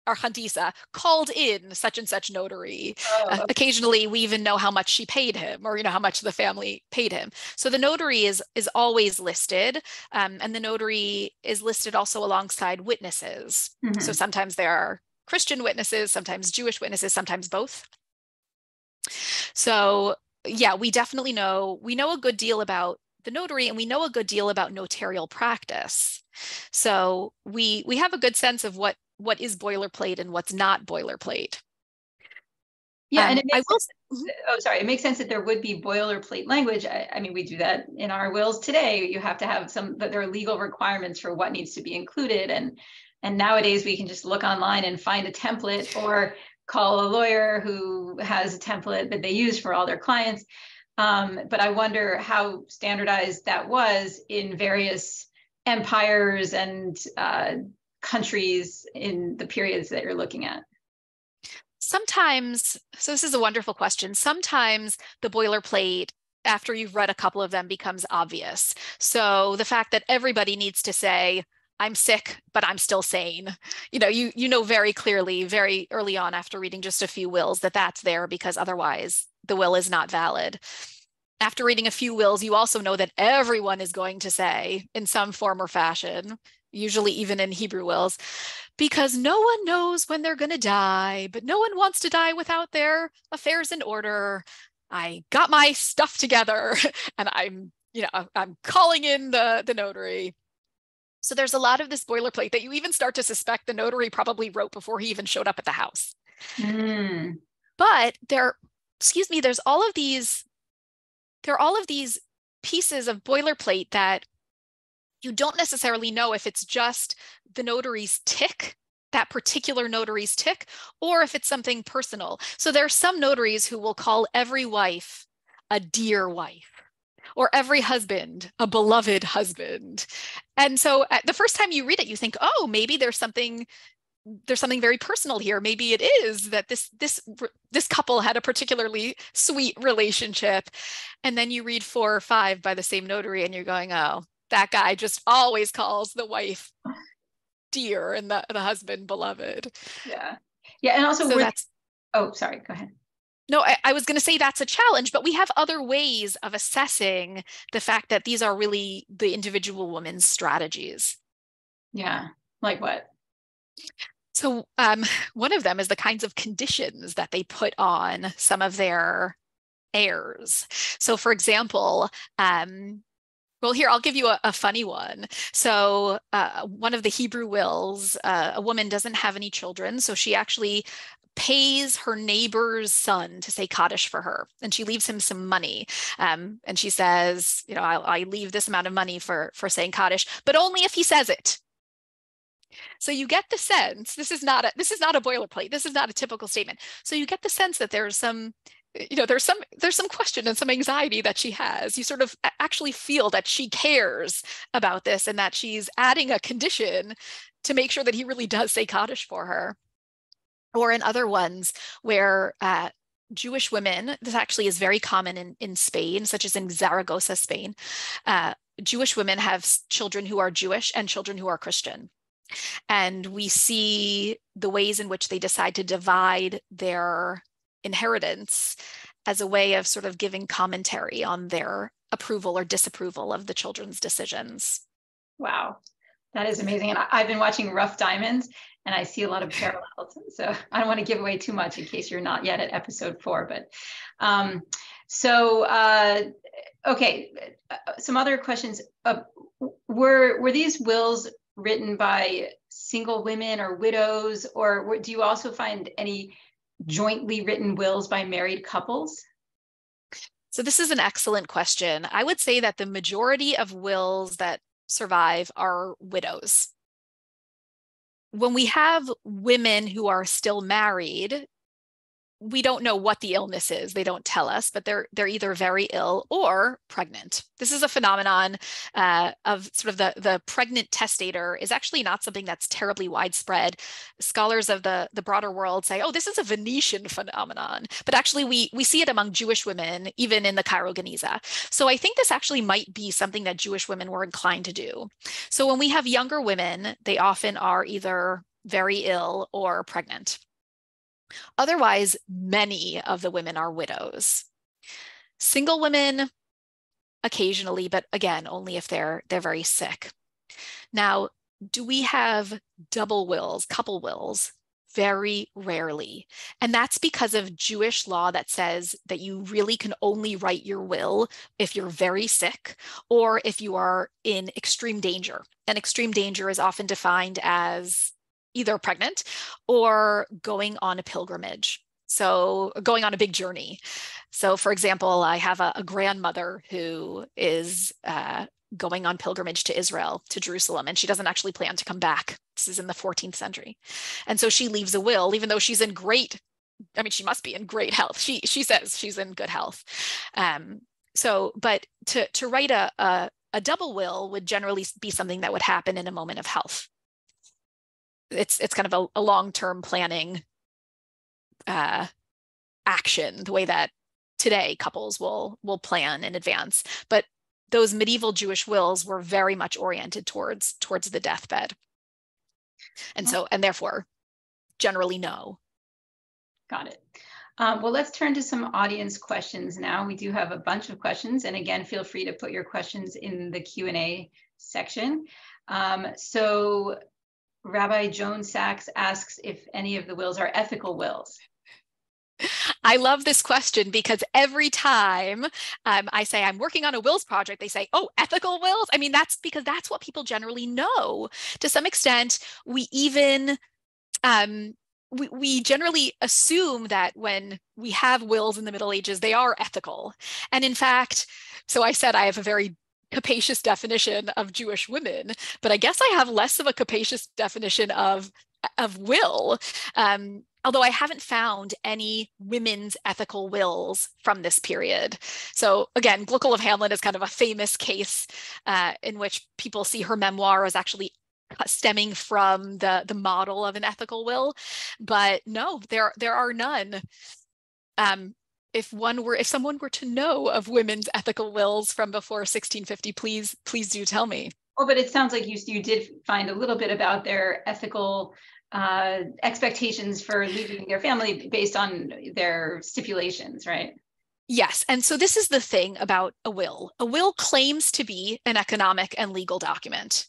Argentisa called in such and such notary. Oh, okay. uh, occasionally, we even know how much she paid him, or you know how much the family paid him. So the notary is is always listed, um, and the notary is listed also alongside witnesses. Mm-hmm. So sometimes there are Christian witnesses, sometimes Jewish witnesses, sometimes both. So yeah, we definitely know, we know a good deal about the notary and we know a good deal about notarial practice. So we we have a good sense of what what is boilerplate and what's not boilerplate. Yeah, Um, and it I will sense, oh, sorry, it makes sense that there would be boilerplate language. I, I mean, we do that in our wills today. You have to have some, that there are legal requirements for what needs to be included. And, and nowadays we can just look online and find a template or call a lawyer who has a template that they use for all their clients. Um, but I wonder how standardized that was in various empires and uh, countries in the periods that you're looking at. sometimes, so this is a wonderful question. Sometimes the boilerplate after you've read a couple of them becomes obvious. So the fact that everybody needs to say, I'm sick, but I'm still sane. You know, you you know very clearly, very early on after reading just a few wills that that's there because otherwise the will is not valid. After reading a few wills, you also know that everyone is going to say in some form or fashion, usually even in Hebrew wills, because no one knows when they're going to die, but no one wants to die without their affairs in order. I got my stuff together and I'm, you know, I'm calling in the, the notary. So there's a lot of this boilerplate that you even start to suspect the notary probably wrote before he even showed up at the house. Mm, But there, excuse me, there's all of these, there are all of these pieces of boilerplate that you don't necessarily know if it's just the notary's tick that particular notary's tick or if it's something personal. So there are some notaries who will call every wife a dear wife or every husband a beloved husband. And so at the first time you read it you think, "Oh, maybe there's something there's something very personal here. Maybe it is that this this this couple had a particularly sweet relationship." And then you read 4 or 5 by the same notary and you're going, "Oh, that guy just always calls the wife dear and the, the husband beloved. yeah. Yeah. And also, So that's oh, sorry, go ahead. no, I, I was going to say that's a challenge, but we have other ways of assessing the fact that these are really the individual woman's strategies. Yeah. Like what? So um, one of them is the kinds of conditions that they put on some of their heirs. So, for example, um, well, here, I'll give you a, a funny one. So, uh, one of the Hebrew wills, uh, a woman doesn't have any children. So, she actually pays her neighbor's son to say Kaddish for her. And she leaves him some money. Um, and she says, you know, I, I leave this amount of money for, for saying Kaddish, but only if he says it. So you get the sense this is not a this is not a boilerplate. This is not a typical statement. So you get the sense that there's some you know there's some there's some question and some anxiety that she has you sort of actually feel that she cares about this and that she's adding a condition to make sure that he really does say kaddish for her or in other ones where uh, Jewish women, this actually is very common in, in Spain, such as in Zaragoza, Spain. Uh, Jewish women have children who are Jewish and children who are Christian. And we see the ways in which they decide to divide their inheritance as a way of sort of giving commentary on their approval or disapproval of the children's decisions. Wow. That is amazing. And I've been watching Rough Diamonds and I see a lot of parallels. So I don't want to give away too much in case you're not yet at episode four. But um, so, uh, okay, uh, some other questions. Uh, were, were these wills written by single women or widows, or do you also find any jointly written wills by married couples? So, this is an excellent question. I would say that the majority of wills that survive are widows. When we have women who are still married, we don't know what the illness is. They don't tell us, but they're they're either very ill or pregnant. This is a phenomenon uh, of sort of the the pregnant testator is actually not something that's terribly widespread. Scholars of the the broader world say, oh, this is a Venetian phenomenon, but actually we we see it among Jewish women, even in the Cairo Geniza. So I think this actually might be something that Jewish women were inclined to do. So when we have younger women, they often are either very ill or pregnant. Otherwise, many of the women are widows. Single women, occasionally, but again, only if they're they're very sick. Now, do we have double wills, couple wills? very rarely. And that's because of Jewish law that says that you really can only write your will if you're very sick or if you are in extreme danger. And extreme danger is often defined as either pregnant or going on a pilgrimage. So, going on a big journey. So, for example, I have a, a grandmother who is uh, going on pilgrimage to Israel, to Jerusalem, and she doesn't actually plan to come back. This is in the 14th century. And so she leaves a will, even though she's in great, I mean, she must be in great health. She she says she's in good health. Um, so, but to to write a, a a double will would generally be something that would happen in a moment of health. It's it's kind of a, a long-term planning uh, action, the way that today couples will will plan in advance. But those medieval Jewish wills were very much oriented towards towards the deathbed. And so, and therefore, generally no. Got it. Um, well, let's turn to some audience questions now. We do have a bunch of questions, and again, feel free to put your questions in the Q&A section. Um, so Rabbi Joan Sachs asks if any of the wills are ethical wills. I love this question because every time um, I say I'm working on a wills project, they say, oh, ethical wills? I mean, that's because that's what people generally know. To some extent, we even um, we, we generally assume that when we have wills in the Middle Ages, they are ethical. And in fact, so I said I have a very capacious definition of Jewish women, but I guess I have less of a capacious definition of of will. Um, although I haven't found any women's ethical wills from this period. So again, Gluckel of Hameln is kind of a famous case uh, in which people see her memoir as actually stemming from the the model of an ethical will, but no, there there are none. Um, if one were if someone were to know of women's ethical wills from before 1650, please please do tell me. Oh, but it sounds like you you did find a little bit about their ethical uh, expectations for leaving their family based on their stipulations, right? Yes. And so this is the thing about a will. A will claims to be an economic and legal document,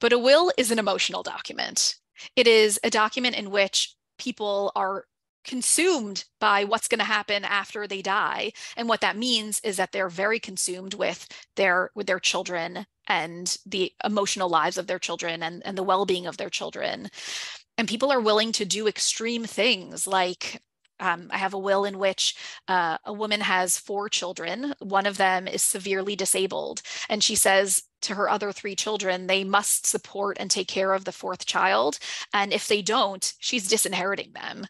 but a will is an emotional document. It is a document in which people are consumed by what's going to happen after they die and what that means is that they're very consumed with their with their children and the emotional lives of their children and, and the well-being of their children and people are willing to do extreme things like um, I have a will in which uh, a woman has four children. One of them is severely disabled. And she says to her other three children, they must support and take care of the fourth child. And if they don't, she's disinheriting them.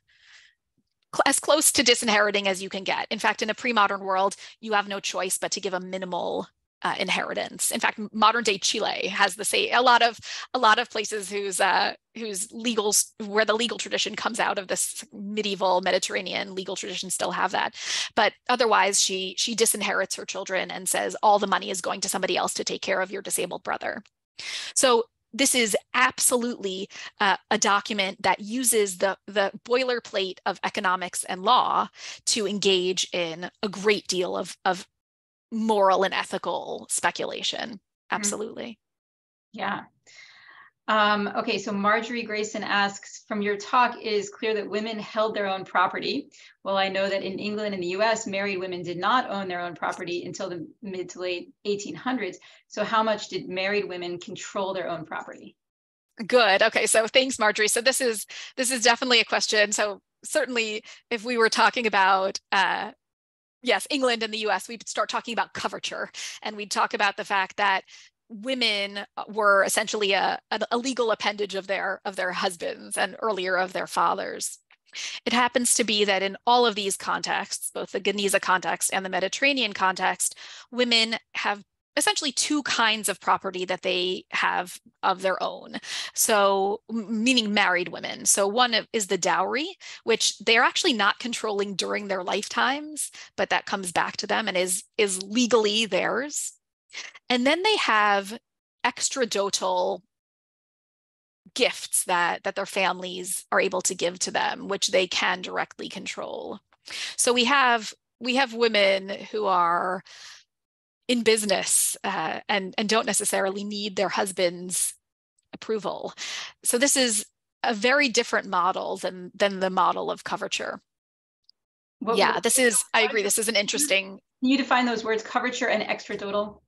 As close to disinheriting as you can get. In fact, in a pre modern world, you have no choice but to give a minimal uh, inheritance. In fact, modern day Chile has the same. A lot of a lot of places whose uh, whose legal where the legal tradition comes out of this medieval Mediterranean legal tradition still have that. But otherwise, she she disinherits her children and says all the money is going to somebody else to take care of your disabled brother. So this is absolutely uh, a document that uses the, the boilerplate of economics and law to engage in a great deal of, of moral and ethical speculation. Mm-hmm. Absolutely. Yeah. Um, okay, so Marjorie Grayson asks, from your talk, it is clear that women held their own property. Well, I know that in England and the US, married women did not own their own property until the mid to late 1800s. So how much did married women control their own property? Good. Okay, so thanks, Marjorie. So this is this is definitely a question. So certainly, if we were talking about uh, yes, England and the US, we'd start talking about coverture and we'd talk about the fact that women uh, were essentially a, a, legal appendage of their of their husbands and earlier of their fathers. It happens to be that in all of these contexts, both the Geniza context and the Mediterranean context, women have essentially two kinds of property that they have of their own. So, meaning married women. So, one is the dowry, which they're actually not controlling during their lifetimes, but that comes back to them and is is legally theirs. And then they have extradotal gifts that that their families are able to give to them, which they can directly control. So we have we have women who are in business uh, and and don't necessarily need their husband's approval. So this is a very different model than than the model of coverture. What- yeah, this is I agree. This is an interesting. Can you define those words, coverture and extradotal?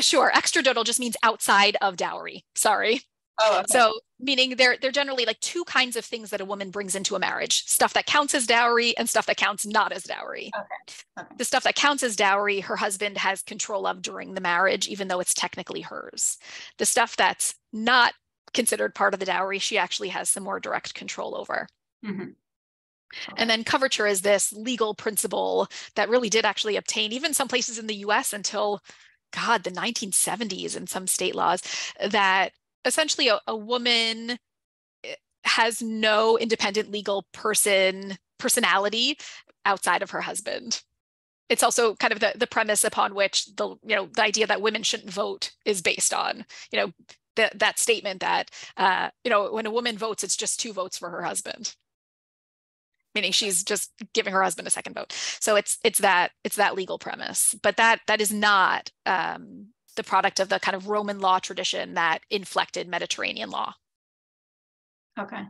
Sure, extradotal just means outside of dowry. Sorry. Oh, okay. So meaning they're they're generally like two kinds of things that a woman brings into a marriage: stuff that counts as dowry and stuff that counts not as dowry. Okay. The stuff that counts as dowry, her husband has control of during the marriage, even though it's technically hers. The stuff that's not considered part of the dowry, she actually has some more direct control over. Mhm. And then coverture is this legal principle that really did actually obtain even some places in the US until, God, the 1970s in some state laws, that essentially a, a woman eh, has no independent legal person personality outside of her husband. It's also kind of the, the premise upon which the you know the idea that women shouldn't vote is based on. You know, that that statement that uh, you know when a woman votes, it's just two votes for her husband meaning she's just giving her husband a second vote. So it's it's that it's that legal premise, but that that is not um, the product of the kind of Roman law tradition that inflected Mediterranean law. Okay.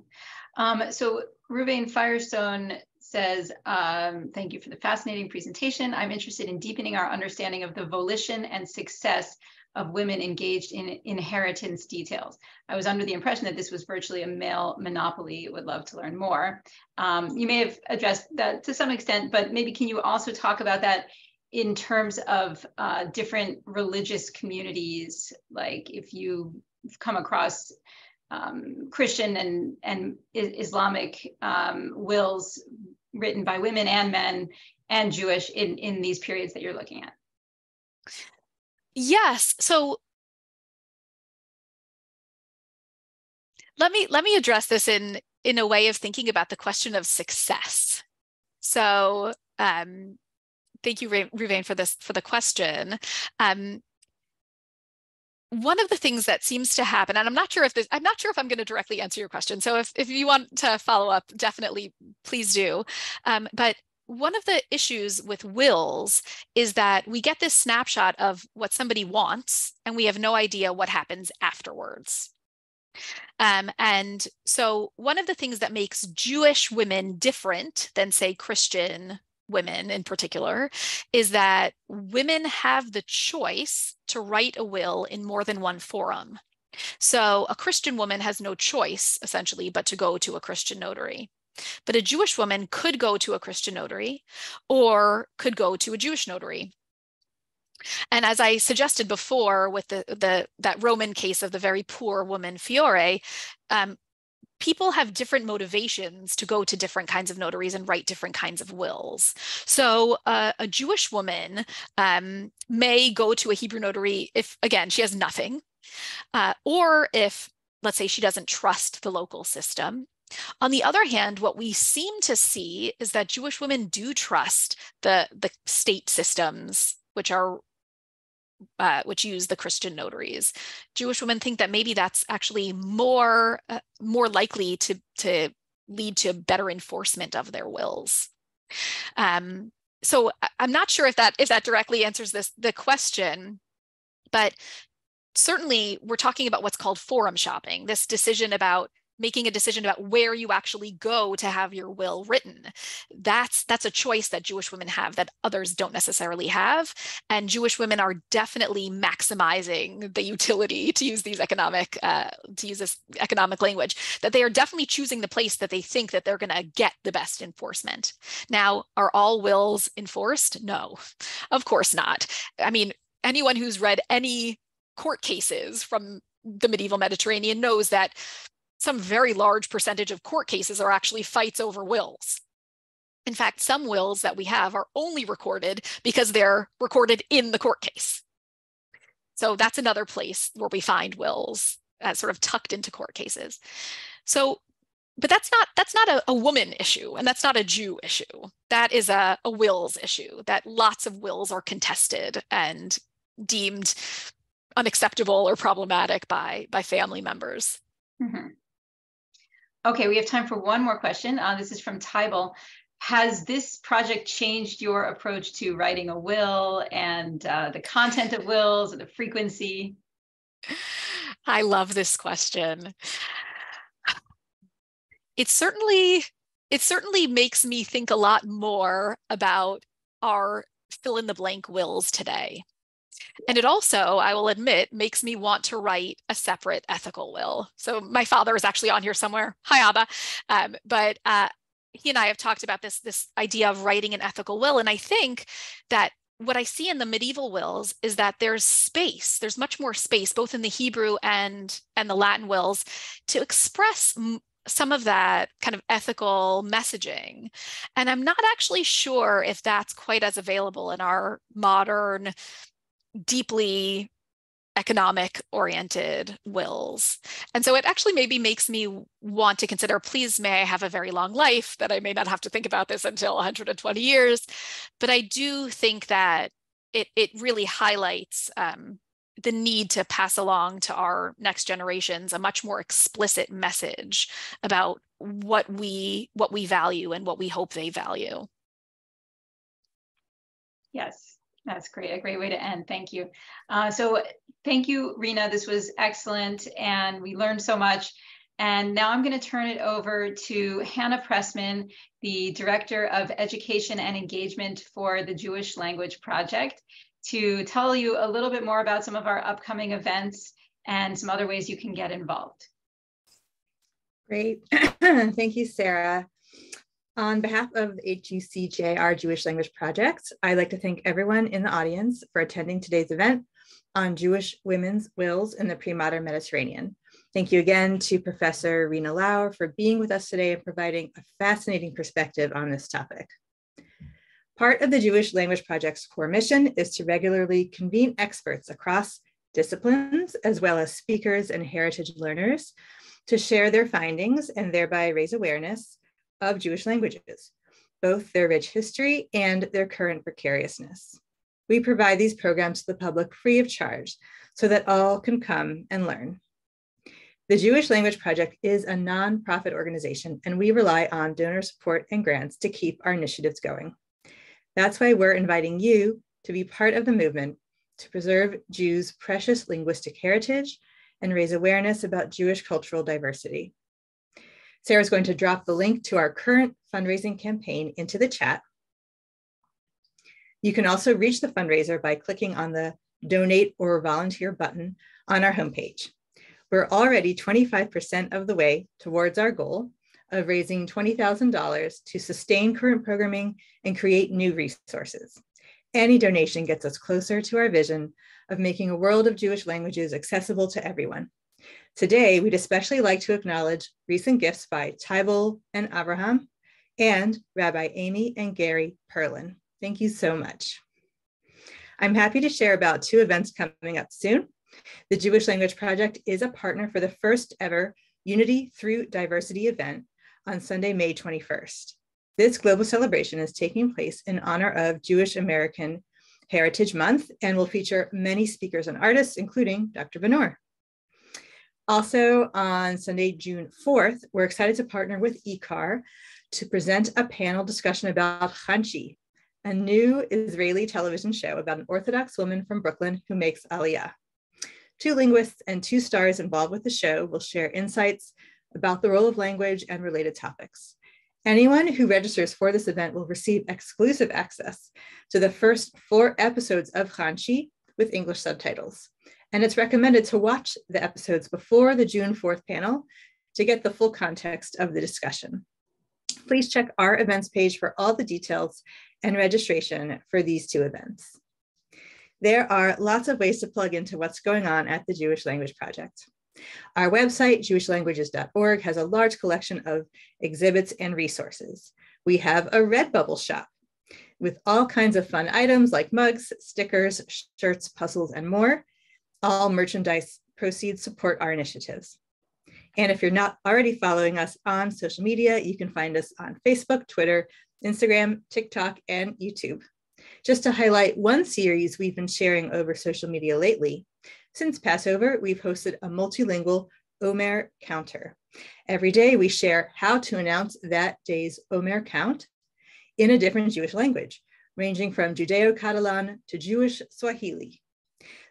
Um, so Ruvain Firestone says, um, thank you for the fascinating presentation. I'm interested in deepening our understanding of the volition and success of women engaged in inheritance details. I was under the impression that this was virtually a male monopoly. Would love to learn more. Um, you may have addressed that to some extent, but maybe can you also talk about that in terms of uh, different religious communities? Like if you come across um, Christian and, and Islamic um, wills written by women and men and Jewish in, in these periods that you're looking at. Yes. So let me let me address this in in a way of thinking about the question of success. So um, thank you, Ruvain, for this for the question. Um, one of the things that seems to happen, and I'm not sure if this, I'm not sure if I'm going to directly answer your question. So if, if you want to follow up, definitely please do. Um, but one of the issues with wills is that we get this snapshot of what somebody wants and we have no idea what happens afterwards. Um, and so one of the things that makes Jewish women different than say Christian women in particular is that women have the choice to write a will in more than one forum. So a Christian woman has no choice essentially but to go to a Christian notary. But a Jewish woman could go to a Christian notary or could go to a Jewish notary. And as I suggested before with the, the that Roman case of the very poor woman Fiore, um, people have different motivations to go to different kinds of notaries and write different kinds of wills. So uh, a Jewish woman um, may go to a Hebrew notary if, again, she has nothing, uh, or if, let's say, she doesn't trust the local system. On the other hand, what we seem to see is that Jewish women do trust the, the state systems, which are uh, which use the Christian notaries. Jewish women think that maybe that's actually more uh, more likely to to lead to better enforcement of their wills. Um, so I'm not sure if that if that directly answers this the question, but certainly we're talking about what's called forum shopping. This decision about making a decision about where you actually go to have your will written. That's that's a choice that jewish women have that others don't necessarily have and jewish women are definitely maximizing the utility to use these economic uh, to use this economic language that they are definitely choosing the place that they think that they're going to get the best enforcement. Now are all wills enforced? No of course not. I mean anyone who's read any court cases from the medieval mediterranean knows that some very large percentage of court cases are actually fights over wills. In fact, some wills that we have are only recorded because they're recorded in the court case. So that's another place where we find wills sort of tucked into court cases. So, but that's not that's not a, a woman issue, and that's not a Jew issue. That is a, a wills issue. That lots of wills are contested and deemed unacceptable or problematic by by family members. Mm-hmm. Okay, we have time for one more question. Uh, this is from Tybal. Has this project changed your approach to writing a will and uh, the content of wills and the frequency? I love this question. it certainly it certainly makes me think a lot more about our fill in the blank wills today. And it also, I will admit, makes me want to write a separate ethical will. So my father is actually on here somewhere. Hi, Abba. Um, but uh, he and I have talked about this this idea of writing an ethical will, and I think that what I see in the medieval wills is that there's space. There's much more space, both in the Hebrew and and the Latin wills, to express some of that kind of ethical messaging. And I'm not actually sure if that's quite as available in our modern, deeply economic oriented wills. And so it actually maybe makes me want to consider please, may I have a very long life that I may not have to think about this until 120 years. But I do think that it, it really highlights um, the need to pass along to our next generations a much more explicit message about what we what we value and what we hope they value yes that's great a great way to end thank you uh, so thank you rena this was excellent and we learned so much and now I'm going to turn it over to Hannah Pressman, the Director of Education and Engagement for the Jewish Language Project to tell you a little bit more about some of our upcoming events and some other ways you can get involved. Great. Thank you, Sarah. On behalf of HUC-JIR Jewish Language Project, I'd like to thank everyone in the audience for attending today's event on Jewish women's wills in the pre-modern Mediterranean. Thank you again to Professor Rena Lauer for being with us today and providing a fascinating perspective on this topic. Part of the Jewish Language Project's core mission is to regularly convene experts across disciplines, as well as speakers and heritage learners, to share their findings and thereby raise awareness of Jewish languages, both their rich history and their current precariousness. We provide these programs to the public free of charge so that all can come and learn. The Jewish Language Project is a nonprofit organization, and we rely on donor support and grants to keep our initiatives going. That's why we're inviting you to be part of the movement to preserve Jews' precious linguistic heritage and raise awareness about Jewish cultural diversity. Sarah's going to drop the link to our current fundraising campaign into the chat. You can also reach the fundraiser by clicking on the donate or volunteer button on our homepage. We're already 25% of the way towards our goal of raising $20,000 to sustain current programming and create new resources. Any donation gets us closer to our vision of making a world of Jewish languages accessible to everyone. Today, we'd especially like to acknowledge recent gifts by Tybal and Abraham and Rabbi Amy and Gary Perlin. Thank you so much. I'm happy to share about two events coming up soon. The Jewish Language Project is a partner for the first ever Unity Through Diversity event on Sunday, May 21st. This global celebration is taking place in honor of Jewish American Heritage Month and will feature many speakers and artists, including Dr. Benor. Also on Sunday, June 4th, we're excited to partner with IKAR to present a panel discussion about Chanshi, a new Israeli television show about an Orthodox woman from Brooklyn who makes Aliyah. Two linguists and two stars involved with the show will share insights about the role of language and related topics. Anyone who registers for this event will receive exclusive access to the first four episodes of Chanshi with English subtitles. And it's recommended to watch the episodes before the June 4th panel to get the full context of the discussion. Please check our events page for all the details and registration for these two events. There are lots of ways to plug into what's going on at the Jewish Language Project. Our website, jewishlanguages.org, has a large collection of exhibits and resources. We have a Redbubble shop with all kinds of fun items like mugs, stickers, shirts, puzzles, and more. All merchandise proceeds support our initiatives. And if you're not already following us on social media, you can find us on Facebook, Twitter, Instagram, TikTok, and YouTube. Just to highlight one series we've been sharing over social media lately, since Passover, we've hosted a multilingual Omer counter. Every day we share how to announce that day's Omer count in a different Jewish language, ranging from Judeo-Catalan to Jewish Swahili.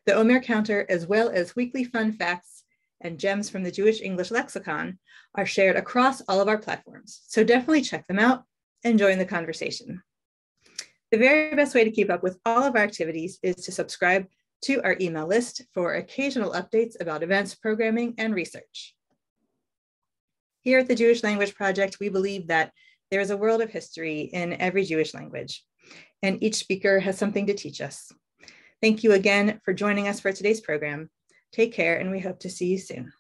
The Omer counter, as well as weekly fun facts and gems from the Jewish English lexicon are shared across all of our platforms. So definitely check them out and join the conversation. The very best way to keep up with all of our activities is to subscribe to our email list for occasional updates about events, programming, and research. Here at the Jewish Language Project, we believe that there is a world of history in every Jewish language, and each speaker has something to teach us. Thank you again for joining us for today's program. Take care, and we hope to see you soon.